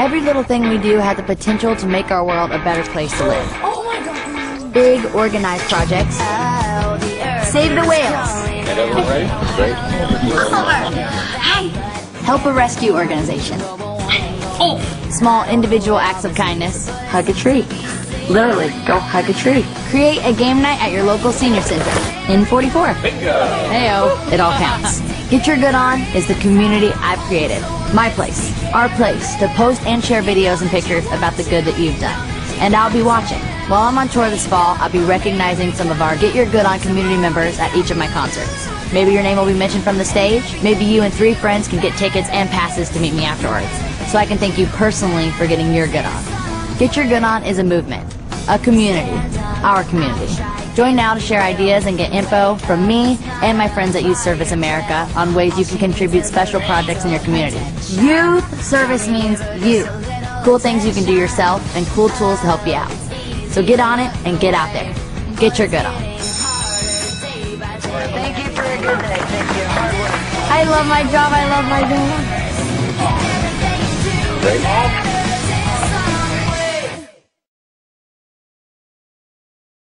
Every little thing we do has the potential to make our world a better place to live. Oh my god. Big, organized projects. Save the whales. And everyone ready? Great. Help a rescue organization. Oh. Small individual acts of kindness. Hug a tree. Literally, go hug a tree. Create a game night at your local senior center. In 44. Heyo, it all counts. Get Your Good On is the community I've created. My place, our place, to post and share videos and pictures about the good that you've done. And I'll be watching. While I'm on tour this fall, I'll be recognizing some of our Get Your Good On community members at each of my concerts. Maybe your name will be mentioned from the stage. Maybe you and three friends can get tickets and passes to meet me afterwards. So I can thank you personally for getting your good on. Get Your Good On is a movement, a community, our community. Join now to share ideas and get info from me and my friends at Youth Service America on ways you can contribute special projects in your community. Youth service means you. Cool things you can do yourself and cool tools to help you out. So get on it and get out there. Get your good on. Thank you for a good day. Thank you. Hard work. I love my job. I love my job. Great.